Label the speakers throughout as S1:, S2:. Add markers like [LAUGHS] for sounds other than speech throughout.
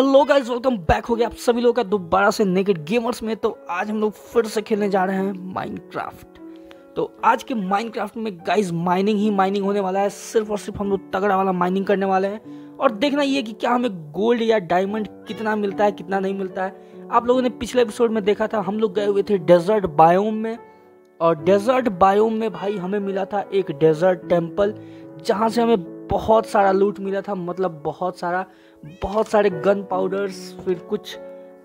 S1: Hello guys welcome back हो गया आप सभी लोगों का दोबारा से नेकेड गेमर्स में। तो आज हम लोग फिर से खेलने जा रहे हैं माइनक्राफ्ट तो आज के माइनक्राफ्ट में गाइस माइनिंग ही माइनिंग होने वाला है। सिर्फ़ और सिर्फ़ हम लोग तगड़ा वाला माइनिंग करने वाले हैं। और देखना ये कि क्या हमें गोल्ड या डायमंड कितना मिलता है, कितना नहीं मिलता है। आप लोगों ने पिछले एपिसोड में देखा था, हम लोग गए हुए थे डेजर्ट बायोम में। और डेजर्ट बायोम में भाई हमें मिला था एक डेजर्ट टेंपल जहाँ से हमें बहुत सारा लूट मिला था। मतलब बहुत सारा। बहुत सारे गन पाउडर्स फिर कुछ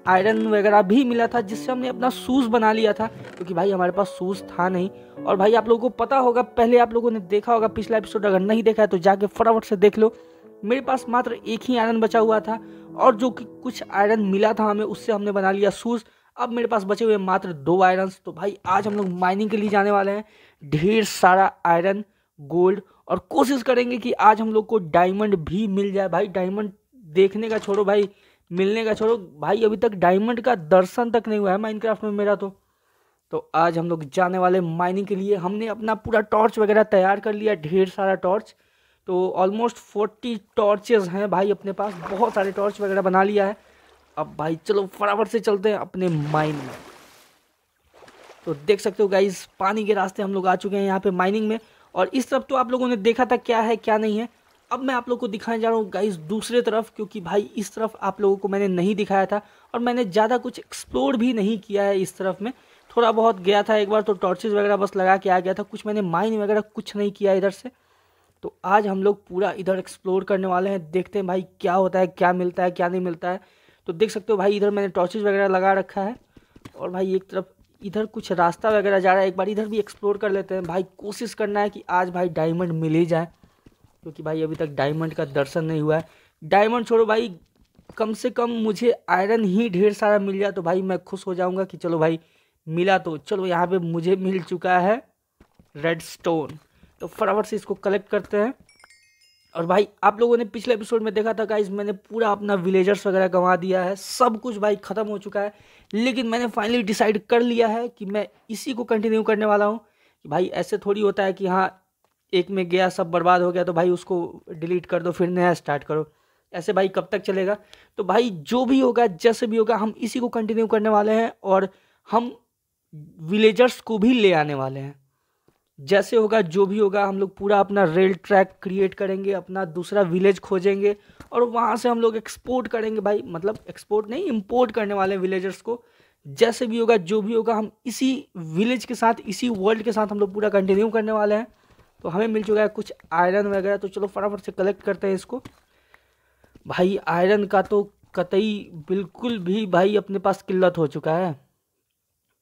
S1: आयरन वगैरह भी मिला था, जिससे हमने अपना शूज़ बना लिया था। क्योंकि भाई, हमारे पास शूज़ था नहीं। और भाई, आप लोगों को पता होगा, पहले आप लोगों ने देखा होगा, पिछला एपिसोड अगर नहीं देखा है तो जाके फटाफट से देख लो। मेरे पास मात्र एक ही आयरन बचा हुआ था, और जो कि कुछ आयरन मिला था हमें, उससे हमने बना लिया शूज़ अब मेरे पास बचे हुए मात्र दो आयरन तो भाई, आज हम लोग माइनिंग के लिए जाने वाले हैं। ढेर सारा आयरन गोल्ड और कोशिश करेंगे कि आज हम लोग को डायमंड भी मिल जाए। भाई डायमंड देखने का छोड़ो भाई, मिलने का छोड़ो। भाई, अभी तक डायमंड का दर्शन तक नहीं हुआ है माइनक्राफ्ट में मेरा तो। तो आज हम लोग जाने वाले माइनिंग के लिए। हमने अपना पूरा टॉर्च वगैरह तैयार कर लिया, ढेर सारा टॉर्च तो ऑलमोस्ट फोर्टी टॉर्चेज हैं भाई अपने पास। बहुत सारे टॉर्च वगैरह बना लिया है। अब भाई, चलो फटाफट से चलते हैं अपने माइन में। तो देख सकते हो गाइज़ पानी के रास्ते हम लोग आ चुके हैं यहाँ पे माइनिंग में। और इस तरफ़ तो आप लोगों ने देखा था क्या है, क्या नहीं है। अब मैं आप लोग को दिखाने जा रहा हूँ गाइस दूसरे तरफ़, क्योंकि भाई इस तरफ़ आप लोगों को मैंने नहीं दिखाया था और मैंने ज़्यादा कुछ एक्सप्लोर भी नहीं किया है इस तरफ़ में। थोड़ा बहुत गया था एक बार तो टॉर्चेज वगैरह बस लगा के आ गया था, कुछ मैंने माइन वगैरह कुछ नहीं किया इधर से। तो आज हम लोग पूरा इधर एक्सप्लोर करने वाले हैं, देखते हैं भाई क्या होता है, क्या मिलता है, क्या नहीं मिलता है। तो देख सकते हो भाई, इधर मैंने टॉर्चेज वगैरह लगा रखा है और भाई एक तरफ़ इधर कुछ रास्ता वगैरह जा रहा है, एक बार इधर भी एक्सप्लोर कर लेते हैं। भाई कोशिश करना है कि आज भाई डायमंड मिल ही जाए। क्योंकि भाई अभी तक डायमंड का दर्शन नहीं हुआ है। डायमंड छोड़ो भाई, कम से कम मुझे आयरन ही ढेर सारा मिल जाए तो भाई मैं खुश हो जाऊँगा कि चलो भाई मिला तो। चलो यहाँ पे मुझे मिल चुका है रेड स्टोन तो फटाफट से इसको कलेक्ट करते हैं। और भाई, आप लोगों ने पिछले एपिसोड में देखा था गाइज़ मैंने पूरा अपना विलेजर्स वगैरह गंवा दिया है। सब कुछ भाई ख़त्म हो चुका है। लेकिन मैंने फाइनली डिसाइड कर लिया है कि मैं इसी को कंटिन्यू करने वाला हूँ। कि भाई ऐसे थोड़ी होता है कि हाँ एक में गया, सब बर्बाद हो गया तो भाई उसको डिलीट कर दो, फिर नया स्टार्ट करो। ऐसे भाई कब तक चलेगा? तो भाई जो भी होगा, जैसे भी होगा, हम इसी को कंटिन्यू करने वाले हैं और हम विलेजर्स को भी ले आने वाले हैं। जैसे होगा, जो भी होगा, हम लोग पूरा अपना रेल ट्रैक क्रिएट करेंगे, अपना दूसरा विलेज खोजेंगे और वहाँ से हम लोग एक्सपोर्ट करेंगे। भाई मतलब एक्सपोर्ट नहीं इम्पोर्ट करने वाले हैं विलेजर्स को। जैसे भी होगा, जो भी होगा, हम इसी विलेज के साथ, इसी वर्ल्ड के साथ हम लोग पूरा कंटिन्यू करने वाले हैं। तो हमें मिल चुका है कुछ आयरन वगैरह तो चलो फटाफट से कलेक्ट करते हैं इसको। भाई आयरन का तो कतई बिल्कुल भी भाई अपने पास किल्लत हो चुका है।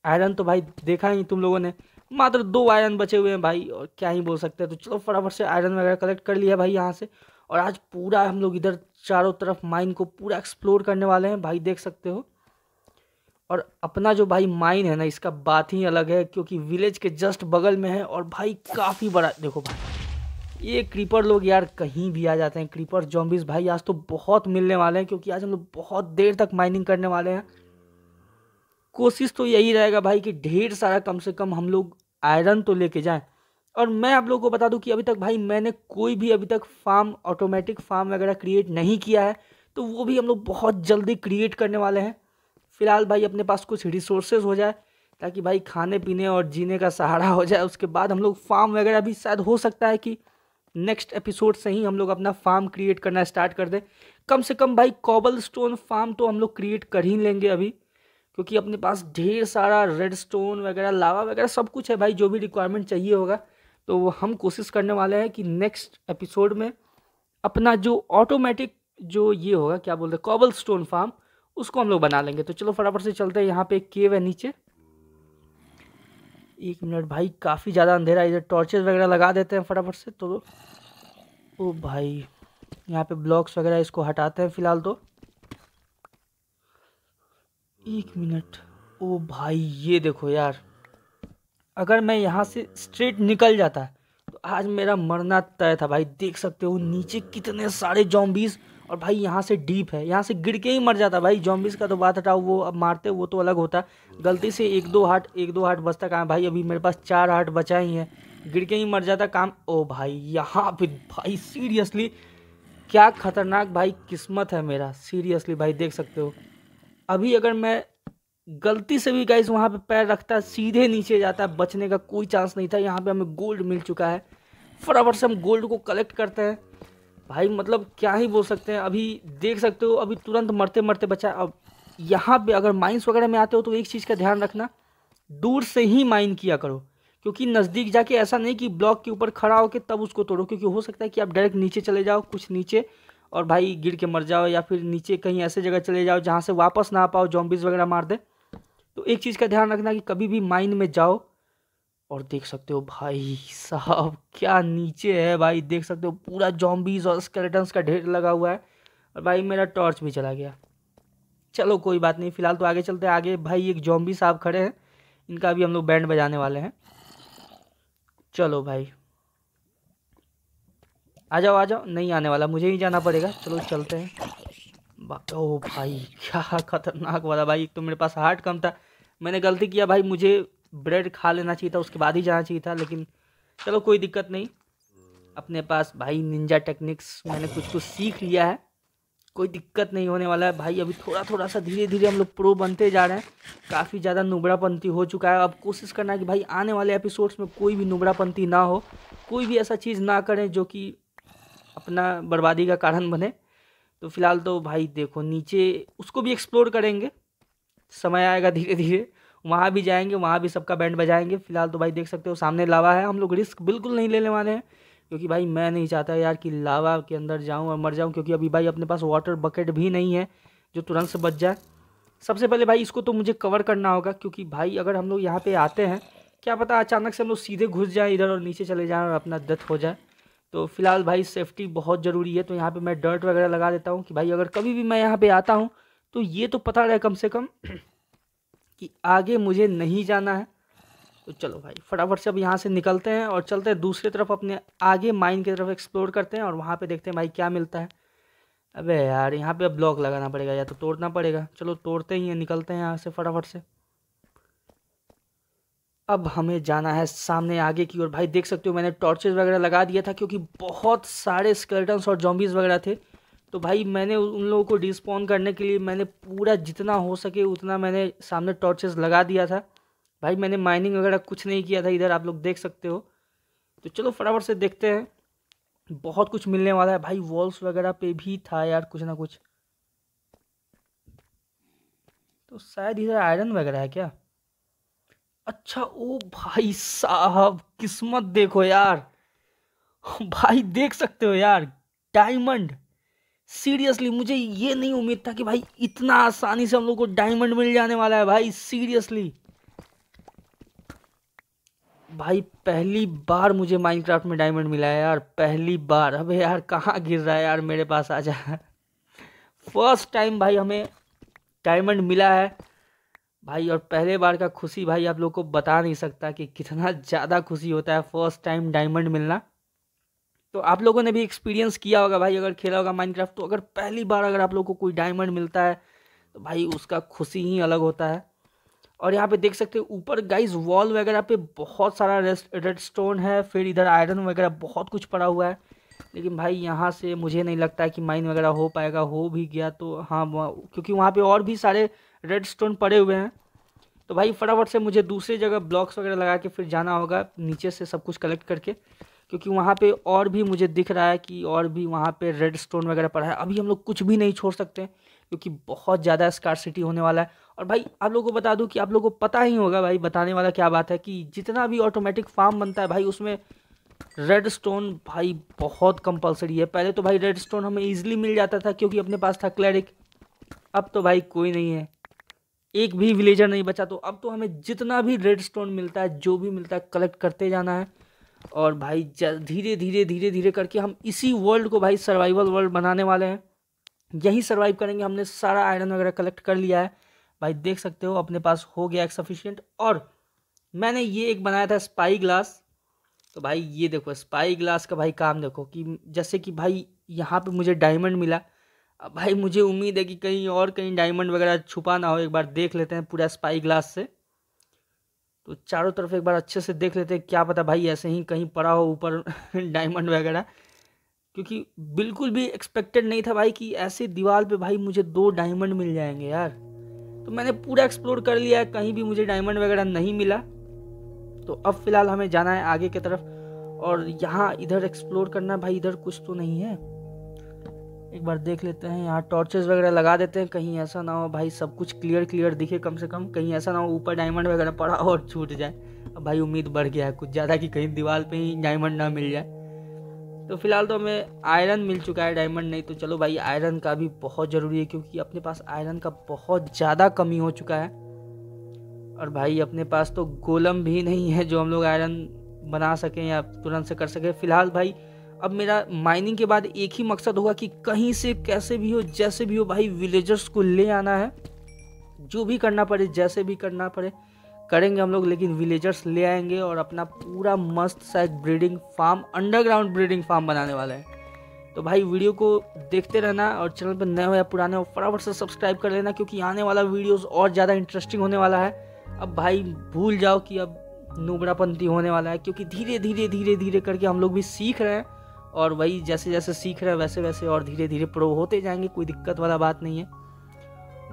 S1: आयरन तो भाई देखा ही तुम लोगों ने। मात्र दो आयरन बचे हुए हैं भाई, और क्या ही बोल सकते हैं। तो चलो फटाफट से आयरन वगैरह कलेक्ट कर लिया भाई यहाँ से। और आज पूरा हम लोग इधर चारों तरफ़ माइन को पूरा एक्सप्लोर करने वाले हैं। भाई देख सकते हो। और अपना जो भाई माइन है ना, इसका बात ही अलग है, क्योंकि विलेज के जस्ट बगल में है और भाई काफ़ी बड़ा, देखो भाई, ये क्रीपर लोग यार कहीं भी आ जाते हैं। क्रीपर जॉम्बिस भाई, आज तो बहुत मिलने वाले हैं, क्योंकि आज हम लोग बहुत देर तक माइनिंग करने वाले हैं। कोशिश तो यही रहेगा भाई कि ढेर सारा कम से कम हम लोग आयरन तो लेके जाएँ। और मैं आप लोगों को बता दूँ कि अभी तक भाई मैंने कोई भी अभी तक फार्म ऑटोमेटिक फार्म वगैरह क्रिएट नहीं किया है तो वो भी हम लोग बहुत जल्दी क्रिएट करने वाले हैं। फ़िलहाल भाई अपने पास कुछ रिसोर्सेज हो जाए, ताकि भाई खाने पीने और जीने का सहारा हो जाए। उसके बाद हम लोग फार्म वगैरह भी शायद हो सकता है कि नेक्स्ट एपिसोड से ही हम लोग अपना फार्म क्रिएट करना स्टार्ट कर दें। कम से कम भाई कॉबल स्टोन फार्म तो हम लोग क्रिएट कर ही लेंगे अभी, क्योंकि अपने पास ढेर सारा रेड स्टोन वगैरह लावा वगैरह सब कुछ है भाई, जो भी रिक्वायरमेंट चाहिए होगा। तो हम कोशिश करने वाले हैं कि नेक्स्ट एपिसोड में अपना जो ऑटोमेटिक जो ये होगा, क्या बोलते हैं कॉबल स्टोन फार्म उसको हम लोग बना लेंगे। तो चलो फटाफट से चलते हैं यहाँ पे, एक केव है नीचे। एक मिनट भाई, काफ़ी ज़्यादा अंधेरा इधर टॉर्चेस वगैरह लगा देते हैं फटाफट से तो ओ भाई, यहाँ पे ब्लॉक्स वगैरह इसको हटाते हैं फ़िलहाल तो। एक मिनट। ओ भाई, ये देखो यार। अगर मैं यहाँ से स्ट्रेट निकल जाता तो आज मेरा मरना तय था भाई। देख सकते हो नीचे कितने सारे जॉम्बीज और भाई यहाँ से डीप है, यहाँ से गिर के ही मर जाता भाई जॉम्बिस का तो बात हटाओ, वो अब मारते वो तो अलग होता गलती से एक दो हार्ट एक दो हार्ट बचता कहाँ भाई अभी मेरे पास चार हार्ट बचा ही है। गिर के ही मर जाता काम। ओ भाई, यहाँ पे भाई सीरियसली क्या खतरनाक भाई किस्मत है मेरा। सीरियसली भाई देख सकते हो। अभी अगर मैं गलती से भी गाइस वहाँ पे पैर रखता, सीधे नीचे जाता, बचने का कोई चांस नहीं था। यहाँ पे हमें गोल्ड मिल चुका है। फटाफट से हम गोल्ड को कलेक्ट करते हैं। भाई मतलब क्या ही बोल सकते हैं, अभी देख सकते हो, अभी तुरंत मरते मरते बचा अब यहाँ पे अगर माइंस वगैरह में आते हो तो एक चीज़ का ध्यान रखना, दूर से ही माइन किया करो, क्योंकि नज़दीक जाके ऐसा नहीं कि ब्लॉक के ऊपर खड़ा होकर तब उसको तोड़ो, क्योंकि हो सकता है कि आप डायरेक्ट नीचे चले जाओ, कुछ नीचे, और भाई गिर के मर जाओ, या फिर नीचे कहीं ऐसे जगह चले जाओ जहाँ से वापस ना आ पाओ जॉम्बिस वगैरह मार दे। तो एक चीज़ का ध्यान रखना कि कभी भी माइन में जाओ और देख सकते हो भाई साहब, क्या नीचे है भाई? देख सकते हो पूरा जॉम्बीज और स्केलेटन्स का ढेर लगा हुआ है। और भाई मेरा टॉर्च भी चला गया। चलो कोई बात नहीं, फ़िलहाल तो आगे चलते हैं। आगे भाई एक जॉम्बी साहब खड़े हैं। इनका भी हम लोग बैंड बजाने वाले हैं। चलो भाई। आ जाओ आ जाओ। नहीं आने वाला, मुझे ही जाना पड़ेगा। चलो चलते हैं। ओ भाई, क्या खतरनाक वाला भाई। एक तो मेरे पास हार्ट कम था। मैंने गलती किया भाई, मुझे ब्रेड खा लेना चाहिए था, उसके बाद ही जाना चाहिए था, लेकिन चलो कोई दिक्कत नहीं। अपने पास भाई निंजा टेक्निक्स मैंने कुछ कुछ सीख लिया है। कोई दिक्कत नहीं होने वाला है। भाई अभी थोड़ा थोड़ा सा धीरे धीरे हम लोग प्रो बनते जा रहे हैं। काफ़ी ज़्यादा नुबड़ापंथी हो चुका है। अब कोशिश करना है कि भाई आने वाले एपिसोड्स में कोई भी नुबड़ापंथी ना हो। कोई भी ऐसा चीज़ ना करें जो कि अपना बर्बादी का कारण बने। तो फ़िलहाल तो भाई देखो, नीचे उसको भी एक्सप्लोर करेंगे। समय आएगा धीरे धीरे वहाँ भी जाएँगे, वहाँ भी सबका बैंड बजाएँगे। फ़िलहाल तो भाई देख सकते हो, सामने लावा है। हम लोग रिस्क बिल्कुल नहीं लेने वाले हैं, क्योंकि भाई मैं नहीं चाहता यार कि लावा के अंदर जाऊँ और मर जाऊँ, क्योंकि अभी भाई अपने पास वाटर बकेट भी नहीं है, जो तुरंत से बच जाए। सबसे पहले भाई इसको तो मुझे कवर करना होगा, क्योंकि भाई अगर हम लोग यहाँ पे आते हैं, क्या पता अचानक से हम लोग सीधे घुस जाएँ इधर और नीचे चले जाएँ और अपना डेथ हो जाए। तो फ़िलहाल भाई सेफ्टी बहुत ज़रूरी है तो यहाँ पे मैं डर्ट वगैरह लगा देता हूँ कि भाई अगर कभी भी मैं यहाँ पे आता हूँ तो ये तो पता रहे कम से कम कि आगे मुझे नहीं जाना है। तो चलो भाई, फटाफट से अब यहाँ से निकलते हैं और चलते हैं दूसरी तरफ़ अपने आगे माइन की तरफ़ एक्सप्लोर करते हैं और वहाँ पे देखते हैं भाई क्या मिलता है। अबे यार, यहाँ पे अब ब्लॉक लगाना पड़ेगा, या तो तोड़ना पड़ेगा। चलो तोड़ते ही हैं, निकलते हैं यहाँ से फटाफट से। अब हमें जाना है सामने आगे की ओर। भाई देख सकते हो, मैंने टॉर्चेज वगैरह लगा दिया था क्योंकि बहुत सारे स्केलेटन्स और जॉम्बीज़ वगैरह थे। तो भाई मैंने उन लोगों को डिस्पॉन करने के लिए मैंने पूरा जितना हो सके उतना मैंने सामने टॉर्चेस लगा दिया था। भाई मैंने माइनिंग वगैरह कुछ नहीं किया था, इधर आप लोग देख सकते हो। तो चलो फटाफट से देखते हैं। बहुत कुछ मिलने वाला है। भाई वॉल्स वगैरह पे भी था यार कुछ ना कुछ। तो शायद इधर आयरन वगैरह है क्या? अच्छा ओ भाई साहब, किस्मत देखो यार। [LAUGHS] भाई देख सकते हो यार डायमंड सीरियसली मुझे ये नहीं उम्मीद था कि भाई इतना आसानी से हम लोग को डायमंड मिल जाने वाला है भाई सीरियसली भाई, पहली बार मुझे माइनक्राफ्ट में डायमंड मिला है यार, पहली बार। अबे यार, कहाँ गिर रहा है यार मेरे पास आ जा फ़र्स्ट टाइम भाई हमें डायमंड मिला है। भाई, और पहले बार का खुशी भाई आप लोग को बता नहीं सकता कि कितना ज़्यादा खुशी होता है फ़र्स्ट टाइम डायमंड मिलना। तो आप लोगों ने भी एक्सपीरियंस किया होगा भाई, अगर खेला होगा माइनक्राफ्ट तो अगर पहली बार अगर आप लोग को कोई डायमंड मिलता है तो भाई उसका खुशी ही अलग होता है। और यहाँ पे देख सकते हो, ऊपर गाइस वॉल वगैरह पे बहुत सारा रेड स्टोन है, फिर इधर आयरन वगैरह बहुत कुछ पड़ा हुआ है। लेकिन भाई, यहाँ से मुझे नहीं लगता है कि माइन वगैरह हो पाएगा, हो भी गया तो हाँ क्योंकि वहाँ पे और भी सारे रेड स्टोन पड़े हुए हैं। तो भाई, फटाफट से मुझे दूसरी जगह ब्लॉक्स वगैरह लगा के फिर जाना होगा, नीचे से सब कुछ कलेक्ट करके। क्योंकि वहाँ पे और भी मुझे दिख रहा है कि और भी वहाँ पे रेड स्टोन वगैरह पड़ा है। अभी हम लोग कुछ भी नहीं छोड़ सकते क्योंकि बहुत ज़्यादा स्कार सिटी होने वाला है। और भाई, आप लोगों को बता दूँ कि आप लोगों को पता ही होगा भाई, बताने वाला क्या बात है कि जितना भी ऑटोमेटिक फार्म बनता है भाई, उसमें रेड स्टोन भाई बहुत कंपलसरी है। पहले तो भाई रेड स्टोन हमें ईजिली मिल जाता था, क्योंकि अपने पास था क्लैरिक अब तो भाई कोई नहीं है। एक भी विलेजर नहीं बचा तो अब तो हमें जितना भी रेड स्टोन मिलता है, जो भी मिलता है कलेक्ट करते जाना है। और भाई धीरे धीरे धीरे धीरे करके हम इसी वर्ल्ड को भाई सर्वाइवल वर्ल्ड बनाने वाले हैं। यही सर्वाइव करेंगे, हमने सारा आयरन वगैरह कलेक्ट कर लिया है। भाई देख सकते हो, अपने पास हो गया एक सफिशियंट और मैंने ये एक बनाया था स्पाई ग्लास तो भाई ये देखो स्पाई ग्लास का भाई काम देखो कि जैसे कि भाई यहाँ पे मुझे डायमंड मिला। भाई मुझे उम्मीद है कि कहीं और कहीं डायमंड वगैरह छुपा ना हो, एक बार देख लेते हैं पूरा स्पाई ग्लास से। तो चारों तरफ़ एक बार अच्छे से देख लेते हैं, क्या पता भाई ऐसे ही कहीं पड़ा हो ऊपर [LAUGHS] डायमंड वगैरह। क्योंकि बिल्कुल भी एक्सपेक्टेड नहीं था भाई कि ऐसे दीवार पे भाई मुझे दो डायमंड मिल जाएँगे यार। तो मैंने पूरा एक्सप्लोर कर लिया है, कहीं भी मुझे डायमंड वगैरह नहीं मिला। तो अब फ़िलहाल हमें जाना है आगे की तरफ़, और यहाँ इधर एक्सप्लोर करना भाई इधर कुछ तो नहीं है। एक बार देख लेते हैं, यहाँ टॉर्चेस वगैरह लगा देते हैं, कहीं ऐसा ना हो भाई सब कुछ क्लियर क्लियर दिखे कम से कम, कहीं ऐसा ना हो ऊपर डायमंड वगैरह पड़ा और छूट जाए। अब भाई उम्मीद बढ़ गया है कुछ ज़्यादा कि कहीं दीवार पे ही डायमंड ना मिल जाए। तो फ़िलहाल तो हमें आयरन मिल चुका है डायमंड नहीं तो चलो भाई आयरन का भी बहुत ज़रूरी है क्योंकि अपने पास आयरन का बहुत ज़्यादा कमी हो चुका है। और भाई अपने पास तो गोलम भी नहीं है जो हम लोग आयरन बना सकें या तुरंत से कर सकें। फ़िलहाल भाई अब मेरा माइनिंग के बाद एक ही मकसद होगा कि कहीं से, कैसे भी हो, जैसे भी हो भाई विलेजर्स को ले आना है। जो भी करना पड़े, जैसे भी करना पड़े, करेंगे हम लोग, लेकिन विलेजर्स ले आएँगे और अपना पूरा मस्त सा एक breeding farm underground breeding farm बनाने वाला है। तो भाई वीडियो को देखते रहना और चैनल पर नए हो या पुराने हो, फटाफट से सब्सक्राइब कर लेना, क्योंकि आने वाला वीडियोस और ज़्यादा इंटरेस्टिंग होने वाला है। अब भाई, भूल जाओ कि अब नुबड़ापंथी होने वाला है, क्योंकि धीरे धीरे धीरे धीरे करके हम लोग भी सीख रहे हैं। और वही जैसे जैसे सीख रहे हैं, वैसे वैसे और धीरे धीरे प्रो होते जाएँगे, कोई दिक्कत वाला बात नहीं है।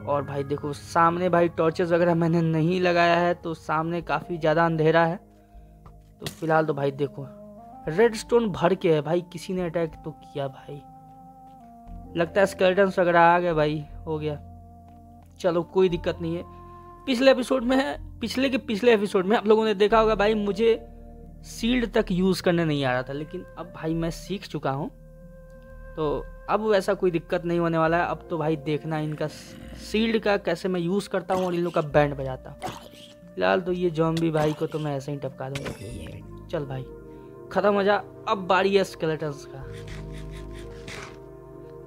S1: और भाई देखो, सामने भाई टॉर्चेस वगैरह मैंने नहीं लगाया है तो सामने काफ़ी ज़्यादा अंधेरा है। तो फ़िलहाल तो भाई देखो रेड स्टोन भर के है भाई, किसी ने अटैक तो किया भाई। लगता है स्केलेटन्स वगैरह आ गए भाई, हो गया। चलो, कोई दिक्कत नहीं है। पिछले एपिसोड में पिछले के पिछले एपिसोड में आप लोगों ने देखा होगा भाई, मुझे सील्ड तक यूज़ करने नहीं आ रहा था, लेकिन अब भाई मैं सीख चुका हूँ। तो अब वैसा कोई दिक्कत नहीं होने वाला है। अब तो भाई देखना इनका सील्ड का कैसे मैं यूज़ करता हूँ और इन लोग का बैंड बजाता फ़िलहाल तो ये जॉम्बी भाई को तो मैं ऐसे ही टपका दूँगा। चल भाई, ख़त्म हो जा। अब बारी है स्केलेटन्स का।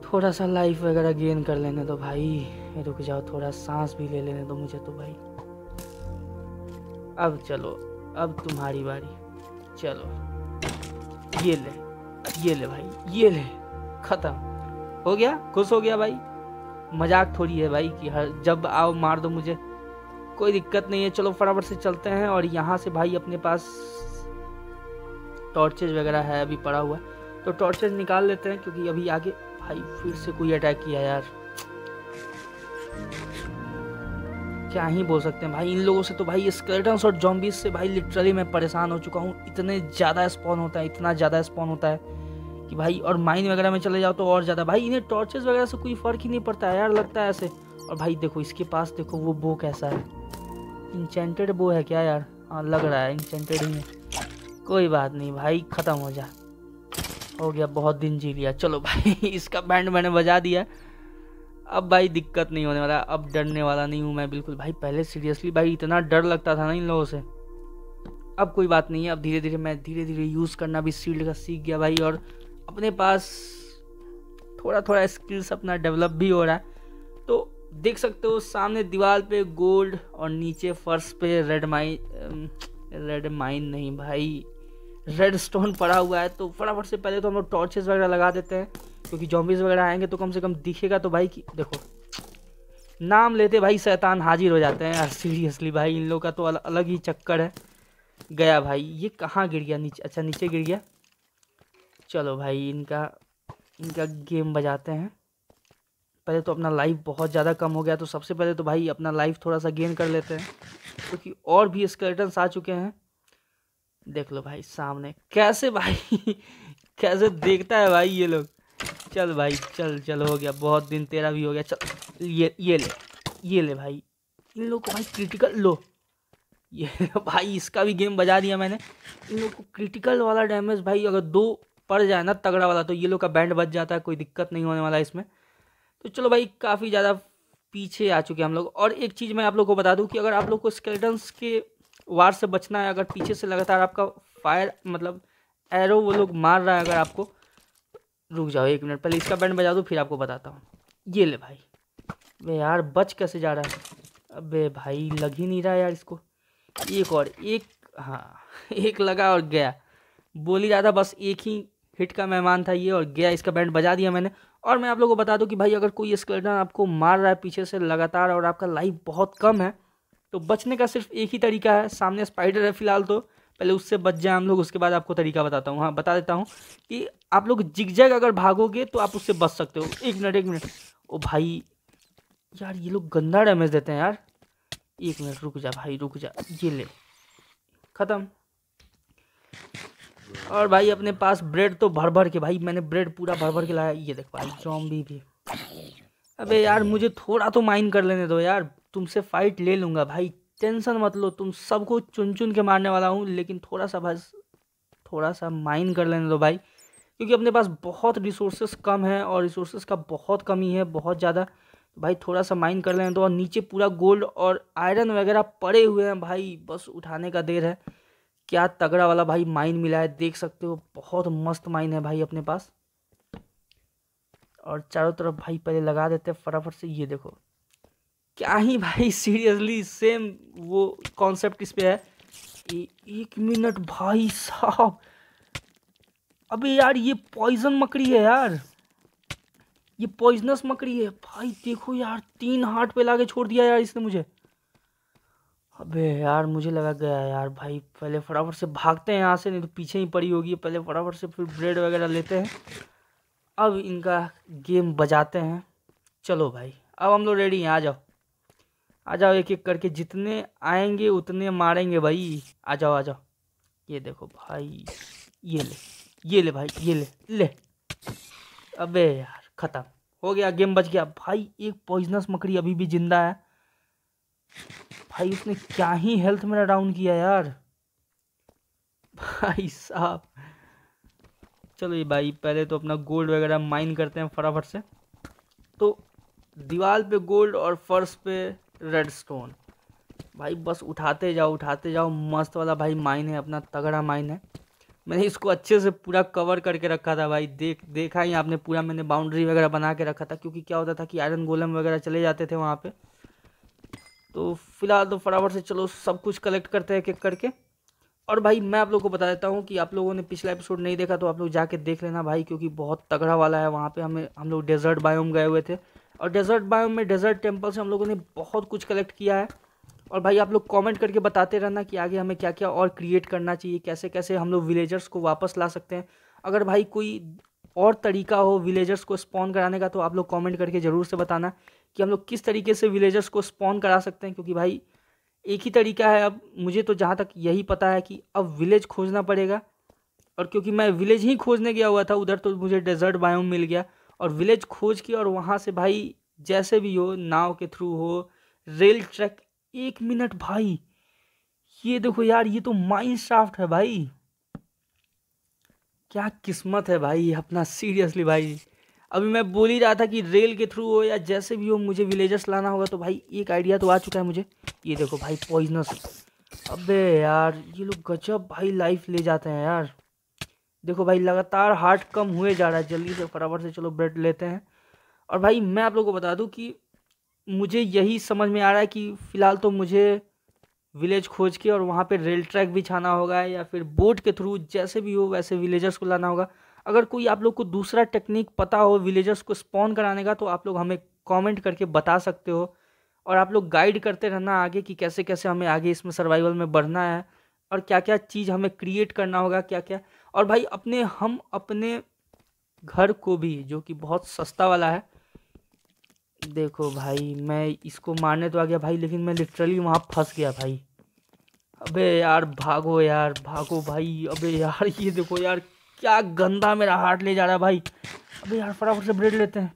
S1: थोड़ा सा लाइफ वगैरह गेन कर लेने तो भाई। रुक जाओ, थोड़ा सांस भी ले लेने तो मुझे तो भाई। अब चलो, अब तुम्हारी बारी। चलो। ये ले ये ले भाई, ये ले। खत्म। हो गया? खुश हो गया भाई? मज़ाक थोड़ी है भाई कि हर जब आओ, मार दो मुझे। कोई दिक्कत नहीं है, चलो फटाफट से चलते हैं और यहाँ से भाई अपने पास टॉर्चेज वगैरह है, अभी पड़ा हुआ तो टॉर्चेज निकाल लेते हैं क्योंकि अभी आगे भाई फिर से कोई अटैक किया यार। क्या ही बोल सकते हैं भाई? इन लोगों से तो भाई स्केलेटन्स और जॉम्बीज से भाई लिटरली मैं परेशान हो चुका हूँ। इतने ज़्यादा स्पॉन होता है, इतना ज़्यादा स्पॉन होता है कि भाई और माइन वगैरह में चले जाओ तो और ज़्यादा। भाई इन्हें टॉर्चेस वगैरह से कोई फ़र्क ही नहीं पड़ता है यार, लगता है ऐसे। और भाई देखो, इसके पास देखो वो बो कैसा है। इंचेंटेड बो है क्या यार? हाँ लग रहा है इंचेंटेड ही है। कोई बात नहीं भाई, ख़त्म हो जा। हो गया, बहुत दिन जी लिया। चलो भाई, [LAUGHS] इसका बैंड मैंने बजा दिया। अब भाई दिक्कत नहीं होने वाला, अब डरने वाला नहीं हूँ मैं बिल्कुल। भाई पहले सीरियसली भाई इतना डर लगता था ना इन लोगों से। अब कोई बात नहीं है, अब धीरे धीरे मैं धीरे धीरे यूज़ करना भी सील्ड का सीख गया भाई और अपने पास थोड़ा थोड़ा स्किल्स अपना डेवलप भी हो रहा है। तो देख सकते हो सामने दीवार पे गोल्ड और नीचे फर्श पे रेड माइन रेड माइन नहीं भाई रेड स्टोन पड़ा हुआ है। तो फटाफट से पहले तो हम लोग टॉर्चेस वगैरह लगा देते हैं। क्योंकि जॉम्बिस वगैरह आएँगे तो कम से कम दिखेगा तो भाई की देखो। नाम लेते भाई शैतान हाजिर हो जाते हैं सीरियसली भाई इन लोग का तो अल, अलग ही चक्कर है। गया भाई ये कहाँ गिर गया? नीचे अच्छा नीचे गिर गया। चलो भाई इनका इनका गेम बजाते हैं। पहले तो अपना लाइफ बहुत ज़्यादा कम हो गया तो सबसे पहले तो भाई अपना लाइफ थोड़ा सा गेन कर लेते हैं। क्योंकि तो और भी स्केलेटन्स आ चुके हैं। देख लो भाई सामने। कैसे भाई? [LAUGHS] कैसे देखता है भाई ये लोग? चल भाई, चल चल, हो गया, बहुत दिन तेरा भी हो गया, चल, ये ये ले ये ले भाई, इन लोग को भाई क्रिटिकल लो, ये भाई, इसका भी गेम बजा दिया मैंने, इन लोग को क्रिटिकल वाला डैमेज भाई, अगर दो पड़ जाए ना तगड़ा वाला तो ये लोग का बैंड बच जाता है, कोई दिक्कत नहीं होने वाला इसमें। तो चलो भाई, काफ़ी ज़्यादा पीछे आ चुके हैं हम लोग, और एक चीज़ मैं आप लोग को बता दूँ कि अगर आप लोग को स्केलेटन्स के वार से बचना है, अगर पीछे से लगातार आपका फायर मतलब एरो वो लोग मार रहा है अगर आपको रुक जाओ एक मिनट, पहले इसका बैंड बजा दो, फिर आपको बताता हूँ। ये ले भाई। वे यार, बच कैसे जा रहा है? अबे भाई, लग ही नहीं रहा यार इसको। एक और, एक हाँ [LAUGHS] एक लगा और गया। बोल ही रहा था, बस एक ही हिट का मेहमान था ये और गया, इसका बैंड बजा दिया मैंने। और मैं आप लोगों को बता दूँ कि भाई, अगर कोई स्केलेटन आपको मार रहा है पीछे से लगातार और आपका लाइफ बहुत कम है तो बचने का सिर्फ़ एक ही तरीका है। सामने स्पाइडर है फ़िलहाल तो। पहले उससे बच जाए हम लोग, उसके बाद आपको तरीका बताता हूँ। हाँ बता देता हूँ कि आप लोग जिगजैग अगर भागोगे तो आप उससे बच सकते हो। एक मिनट एक मिनट। ओ भाई, यार ये लोग गंदा डैमेज देते हैं यार। एक मिनट, रुक जा भाई, रुक जा। ये ले। ख़त्म। और भाई, अपने पास ब्रेड तो भर भर के, भाई, मैंने ब्रेड पूरा भर भर के लाया। ये देख भाई जॉम्बी भी। अबे यार, मुझे थोड़ा तो माइन कर लेने दो यार। तुमसे फाइट ले लूँगा भाई। टेंशन मत लो, तुम सबको चुन चुन के मारने वाला हूँ, लेकिन थोड़ा सा बस थोड़ा सा माइन कर लेने दो भाई, क्योंकि अपने पास बहुत रिसोर्सेस कम है और रिसोर्सेस का बहुत कमी है, बहुत ज़्यादा। भाई थोड़ा सा माइन कर लेने दो और नीचे पूरा गोल्ड और आयरन वगैरह पड़े हुए हैं भाई, बस उठाने का देर है। क्या तगड़ा वाला भाई माइन मिला है, देख सकते हो, बहुत मस्त माइन है भाई अपने पास। और चारों तरफ़ भाई पहले लगा देते हैं, फटाफट से ये देखो। क्या ही भाई सीरियसली सेम वो कॉन्सेप्ट इस पे है। ए, एक मिनट भाई साहब। अबे यार ये पॉइजन मकड़ी है यार। ये पॉइजनस मकड़ी है। भाई देखो यार तीन हार्ट पे लाके छोड़ दिया यार इसने मुझे। अबे यार मुझे लगा गया यार भाई पहले फटाफट से भागते हैं यहाँ से नहीं तो पीछे ही पड़ी होगी। पहले फटाफट से फिर ब्रेड वगैरह लेते हैं। अब इनका गेम बजाते हैं। चलो भाई अब हम लोग रेडी हैं आ जाओ। आ जाओ एक एक करके, जितने आएँगे उतने मारेंगे भाई। आ जाओ आ जाओ। ये देखो भाई, ये ले ये ले भाई, ये ले ले। अबे यार, ख़त्म। हो गया, गेम बच गया। भाई, एक पॉइजनस मकड़ी अभी भी ज़िंदा है। भाई, उसने क्या ही हेल्थ मेरा डाउन किया यार। भाई साहब। चलो ये भाई, पहले तो अपना गोल्ड वगैरह माइन करते हैं फटाफट से। तो दीवार पे गोल्ड और फर्श पे रेड स्टोन। भाई, बस उठाते जाओ उठाते जाओ। मस्त वाला भाई माइन है, अपना तगड़ा माइन है। मैंने इसको अच्छे से पूरा कवर करके रखा था भाई। देख, देखा ही आपने, पूरा मैंने बाउंड्री वगैरह बना के रखा था, क्योंकि क्या होता था कि आयरन गोलम वगैरह चले जाते थे वहाँ पे। तो फ़िलहाल तो फटाफट से चलो, सब कुछ कलेक्ट करते हैं एक एक करके। और भाई, मैं आप लोगों को बता देता हूँ कि आप लोगों ने पिछला एपिसोड नहीं देखा तो आप लोग जाके देख लेना भाई, क्योंकि बहुत तगड़ा वाला है वहाँ पे। हमें, हम लोग डेजर्ट बायोम गए हुए थे। और डेजर्ट बायोम में डेजर्ट टेंपल से हम लोगों ने बहुत कुछ कलेक्ट किया है। और भाई, आप लोग कमेंट करके बताते रहना कि आगे हमें क्या क्या और क्रिएट करना चाहिए कैसे कैसे हम लोग विलेजर्स को वापस ला सकते हैं। अगर भाई कोई और तरीका हो विलेजर्स को स्पॉन कराने का तो आप लोग कमेंट करके ज़रूर से बताना कि हम लोग किस तरीके से विलेजर्स को स्पॉन करा सकते हैं, क्योंकि भाई, एक ही तरीका है। अब मुझे तो जहाँ तक यही पता है कि अब विलेज खोजना पड़ेगा। और क्योंकि मैं विलेज ही खोजने गया हुआ था, उधर तो मुझे डेजर्ट बायोम मिल गया। और विलेज खोज के और वहाँ से भाई जैसे भी हो, नाव के थ्रू हो, रेल ट्रैक एक मिनट भाई। ये देखो यार, ये तो माइंड शाफ्ट है भाई। क्या किस्मत है भाई, अपना सीरियसली भाई। अभी मैं बोल ही रहा था कि रेल के थ्रू हो या जैसे भी हो, मुझे विलेजर्स लाना होगा तो भाई एक आइडिया तो आ चुका है मुझे। ये देखो भाई, पॉइजनस। अबे यार, ये लोग गजब भाई लाइफ ले जाते हैं यार। देखो भाई, लगातार हार्ट कम हुए जा रहा है, जल्दी से फटाफट से चलो ब्रेड लेते हैं। और भाई, मैं आप लोगों को बता दूँ कि मुझे यही समझ में आ रहा है कि फ़िलहाल तो मुझे विलेज खोज के और वहाँ पे रेल ट्रैक बिछाना होगा या फिर बोट के थ्रू जैसे भी हो, वैसे विलेजर्स को लाना होगा। अगर कोई आप लोग को दूसरा टेक्निक पता हो विलेजर्स को स्पॉन कराने का तो आप लोग हमें कमेंट करके बता सकते हो। और आप लोग गाइड करते रहना आगे कि कैसे कैसे हमें आगे इसमें सर्वाइवल में बढ़ना है और क्या क्या चीज़ हमें क्रिएट करना होगा क्या क्या और भाई अपने, हम अपने घर को भी, जो कि बहुत सस्ता वाला है, देखो भाई, मैं इसको मारने तो आ गया भाई, लेकिन मैं लिटरली वहाँ फंस गया भाई। अबे यार, भागो यार, भागो भाई, अबे यार, ये देखो यार, क्या गंदा मेरा हार्ट ले जा रहा है भाई। अबे यार, फटाफट से ब्रेड लेते हैं।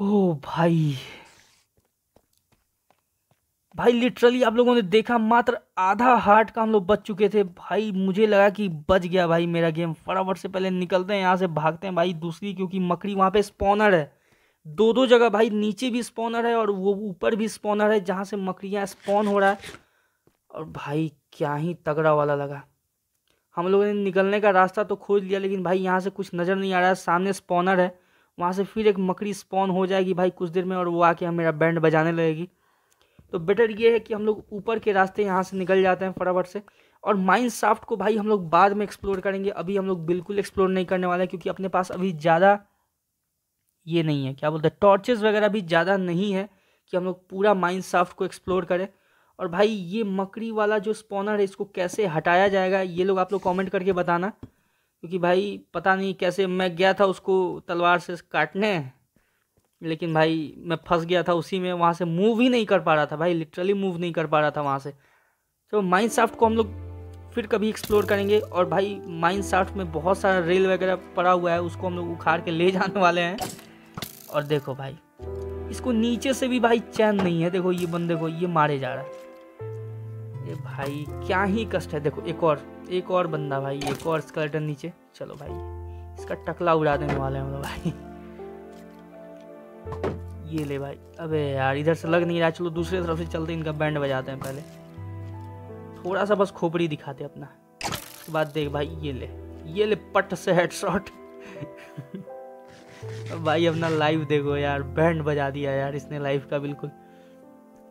S1: ओ भाई। भाई लिटरली आप लोगों ने देखा, मात्र आधा हार्ट का हम लोग बच चुके थे। भाई, मुझे लगा कि बच गया भाई मेरा गेम फटाफट से पहले निकलते हैं, यहाँ से भागते हैं भाई दूसरी, क्योंकि मकड़ी वहाँ पे स्पॉनर है। दो दो जगह भाई, नीचे भी स्पॉनर है और वो ऊपर भी स्पॉनर है, जहाँ से मकड़ियाँ स्पॉन हो रहा है। और भाई, क्या ही तगड़ा वाला लगा। हम लोगों ने निकलने का रास्ता तो खोज लिया, लेकिन भाई, यहाँ से कुछ नज़र नहीं आ रहा है। सामने स्पॉनर है, वहाँ से फिर एक मकड़ी स्पॉन हो जाएगी भाई कुछ देर में, और वो आके मेरा बैंड बजाने लगेगी। तो बेटर ये है कि हम लोग ऊपर के रास्ते यहाँ से निकल जाते हैं फटाफट से। और माइंड साफ्ट को भाई हम लोग बाद में एक्सप्लोर करेंगे। अभी हम लोग बिल्कुल एक्सप्लोर नहीं करने वाले क्योंकि अपने पास अभी ज़्यादा ये नहीं है। क्या बोलते हैं? टॉर्चेस वगैरह भी ज़्यादा नहीं है कि हम लोग पूरा माइंड साफ्ट को एक्सप्लोर करें। और भाई ये मकड़ी वाला जो स्पॉनर है, इसको कैसे हटाया जाएगा, ये लोग आप लोग कमेंट करके बताना। क्योंकि भाई पता नहीं कैसे मैं गया था उसको तलवार से काटने। लेकिन भाई, मैं फंस गया था उसी में, वहाँ से मूव ही नहीं कर पा रहा था भाई लिटरली मूव नहीं कर पा रहा था वहाँ से। तो माइंड साफ्ट को हम लोग फिर कभी एक्सप्लोर करेंगे और भाई माइंड साफ्ट में बहुत सारा रेल वगैरह पड़ा हुआ है, उसको हम लोग उखाड़ के ले जाने वाले हैं। और देखो भाई, इसको नीचे से भी भाई चैन नहीं है, देखो ये बंदे को, ये मारे जा रहा है। ये भाई, क्या ही कष्ट है, देखो एक और एक और बंदा भाई, एक और स्केलेटन नीचे। चलो भाई, इसका टकला उड़ा देने वाले हैं हम लोग भाई। ये ले भाई। अबे यार, इधर से लग नहीं रहा। चलो दूसरे तरफ़ से चलते इनका बैंड बजाते हैं पहले। थोड़ा सा बस खोपड़ी दिखाते अपना। उसके बाद देख भाई, ये ले। ये ले पट से हेडशॉट [LAUGHS] भाई, अपना लाइव देखो यार। बैंड बजा दिया यार इसने लाइव का, बिल्कुल।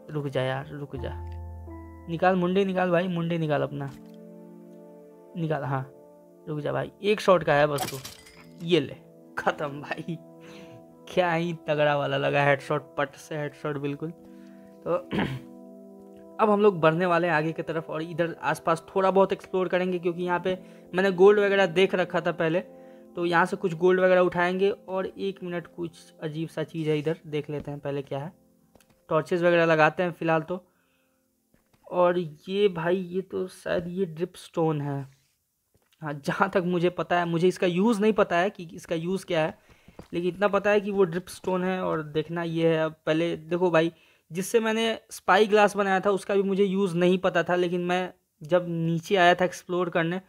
S1: रुक जा यार, रुक जा। निकाल मुंडे, निकाल भाई, मुंडे निकाल अपना। निकाल हाँ। रुक जा भाई। एक शॉट का है बस तो। ये ले। खत्म भाई। क्या ही तगड़ा वाला लगा हेडशॉट पट से हेडशॉट बिल्कुल। तो [CLEARS THROAT] अब हम लोग बढ़ने वाले हैं आगे की तरफ़ और इधर आसपास थोड़ा बहुत एक्सप्लोर करेंगे क्योंकि यहाँ पे मैंने गोल्ड वगैरह देख रखा था पहले। तो यहाँ से कुछ गोल्ड वगैरह उठाएँगे और एक मिनट कुछ अजीब सा चीज़ है इधर, देख लेते हैं पहले क्या है। टॉर्चेस वगैरह लगाते हैं फ़िलहाल तो। और ये भाई, ये तो शायद ये ड्रिप स्टोन है। हाँ जहाँ तक मुझे पता है, मुझे इसका यूज़ नहीं पता है कि इसका यूज़ क्या है। लेकिन इतना पता है कि वो ड्रिप स्टोन है और देखना ये है। अब पहले देखो भाई जिससे मैंने स्पाई ग्लास बनाया था उसका भी मुझे यूज़ नहीं पता था लेकिन मैं जब नीचे आया था एक्सप्लोर करने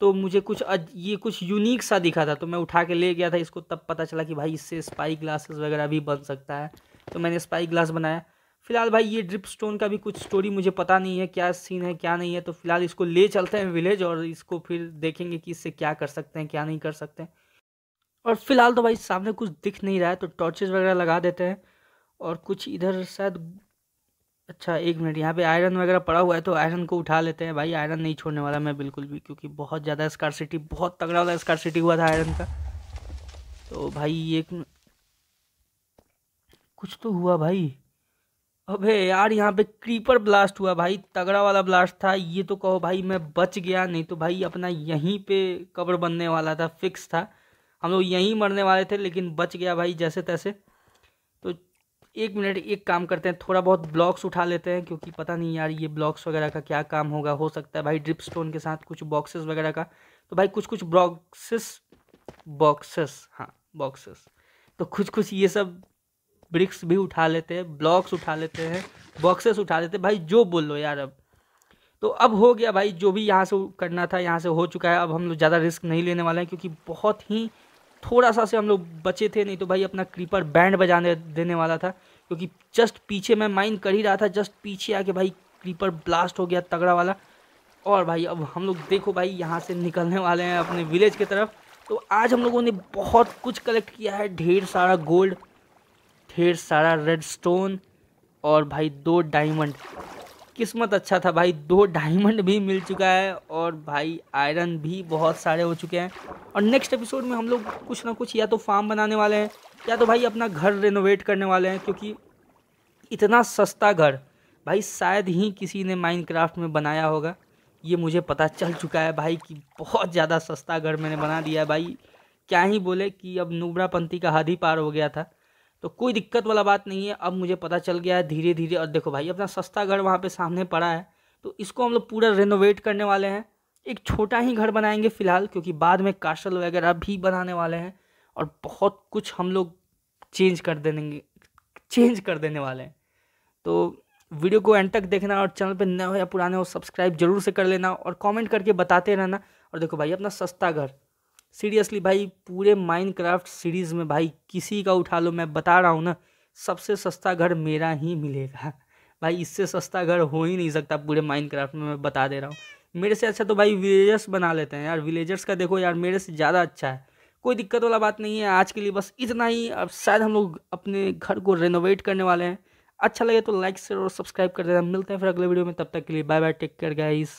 S1: तो मुझे कुछ अज, ये कुछ यूनिक सा दिखा था। तो मैं उठा के ले गया था इसको तब पता चला कि भाई इससे स्पाई ग्लासेस वगैरह भी बन सकता है। तो मैंने स्पाई ग्लास बनाया। फ़िलहाल भाई ये ड्रिप स्टोन का भी कुछ स्टोरी मुझे पता नहीं है क्या सीन है क्या नहीं है। तो फ़िलहाल इसको ले चलते हैं विलेज और इसको फिर देखेंगे कि इससे क्या कर सकते हैं क्या नहीं कर सकते हैं। और फ़िलहाल तो भाई सामने कुछ दिख नहीं रहा है तो टॉर्चेस वगैरह लगा देते हैं। और कुछ इधर शायद अच्छा एक मिनट, यहाँ पे आयरन वगैरह पड़ा हुआ है तो आयरन को उठा लेते हैं। भाई आयरन नहीं छोड़ने वाला मैं बिल्कुल भी, क्योंकि बहुत ज़्यादा स्कार सिटी बहुत तगड़ा वाला स्कार सिटी हुआ था आयरन का। तो भाई एक कुछ तो हुआ भाई। अबे यार, यहाँ पे क्रीपर ब्लास्ट हुआ भाई, तगड़ा वाला ब्लास्ट था। ये तो कहो भाई मैं बच गया, नहीं तो भाई अपना यहीं पे कब्र बनने वाला था फिक्स था। हम लोग यहीं मरने वाले थे, लेकिन बच गया भाई जैसे तैसे। तो एक मिनट, एक काम करते हैं, थोड़ा बहुत ब्लॉक्स उठा लेते हैं, क्योंकि पता नहीं यार ये ब्लॉक्स वगैरह का क्या काम होगा, हो सकता है भाई ड्रिप स्टोन के साथ कुछ बॉक्सेस वगैरह का। तो भाई कुछ कुछ बॉक्सेस बॉक्सेस हाँ बॉक्सेस तो कुछ कुछ ये सब ब्रिक्स भी उठा लेते हैं ब्लॉक्स उठा लेते हैं बॉक्सेस उठा लेते हैं। भाई जो बोल लो यार अब। तो अब हो गया भाई, जो भी यहाँ से करना था, यहाँ से हो चुका है। अब हम लोग ज़्यादा रिस्क नहीं लेने वाले हैं, क्योंकि बहुत ही थोड़ा सा से हम लोग बचे थे, नहीं तो भाई अपना क्रीपर बैंड बजाने देने वाला था, क्योंकि जस्ट पीछे मैं माइंड कर ही रहा था जस्ट पीछे आके भाई क्रीपर ब्लास्ट हो गया तगड़ा वाला। और भाई अब हम लोग देखो भाई, यहाँ से निकलने वाले हैं अपने विलेज की तरफ़। तो आज हम लोगों ने बहुत कुछ कलेक्ट किया है, ढेर सारा गोल्ड ढेर सारा रेड स्टोन और भाई दो डायमंड किस्मत अच्छा था भाई। दो डायमंड भी मिल चुका है और भाई आयरन भी बहुत सारे हो चुके हैं। और नेक्स्ट एपिसोड में हम लोग कुछ ना कुछ या तो फार्म बनाने वाले हैं, या तो भाई अपना घर रेनोवेट करने वाले हैं, क्योंकि इतना सस्ता घर, भाई शायद ही किसी ने माइनक्राफ्ट में बनाया होगा। ये मुझे पता चल चुका है भाई कि बहुत ज़्यादा सस्ता घर मैंने बना दिया है भाई। क्या ही बोले कि अब नुबरापंथी का हद ही पार हो गया था। तो कोई दिक्कत वाला बात नहीं है। अब मुझे पता चल गया है धीरे धीरे और देखो भाई, अपना सस्ता घर वहाँ पे सामने पड़ा है। तो इसको हम लोग पूरा रेनोवेट करने वाले हैं। एक छोटा ही घर बनाएँगे फ़िलहाल, क्योंकि बाद में काशल वगैरह भी बनाने वाले हैं और बहुत कुछ हम लोग चेंज कर देंगे चेंज कर देने वाले हैं। तो वीडियो को एंड तक देखना और चैनल पर नए हो या पुराने हो सब्सक्राइब ज़रूर से कर लेना और कमेंट करके बताते रहना। और देखो भाई, अपना सस्ता घर। सीरियसली भाई, पूरे माइनक्राफ्ट सीरीज़ में भाई, किसी का उठा लो, मैं बता रहा हूँ ना, सबसे सस्ता घर मेरा ही मिलेगा। भाई, इससे सस्ता घर हो ही नहीं सकता पूरे माइनक्राफ्ट में, मैं बता दे रहा हूँ। मेरे से अच्छा तो भाई विलेजर्स बना लेते हैं यार। विलेजर्स का देखो यार, मेरे से ज़्यादा अच्छा है। कोई दिक्कत वाला बात नहीं है, आज के लिए बस इतना ही। अब शायद हम लोग अपने घर को रेनोवेट करने वाले हैं। अच्छा लगे तो लाइक शेयर और सब्सक्राइब कर देना। मिलते हैं फिर अगले वीडियो में, तब तक के लिए bye bye take care guys